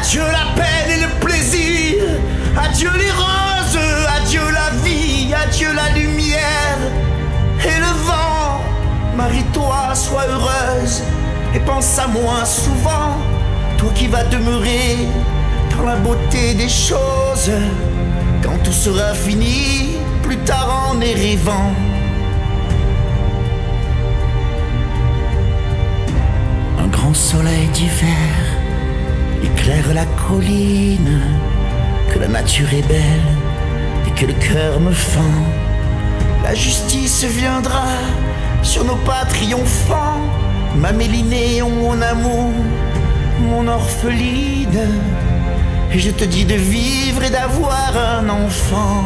Adieu la peine et le plaisir, adieu les roses, adieu la vie, adieu la lumière et le vent. Marie-toi, sois heureuse et pense à moi souvent, toi qui vas demeurer dans la beauté des choses. Quand tout sera fini, plus tard en rêvant. Un grand soleil d'hiver la colline, que la nature est belle et que le cœur me fend. La justice viendra sur nos pas triomphants, ma mélinée, mon amour, mon orpheline. Et je te dis de vivre et d'avoir un enfant.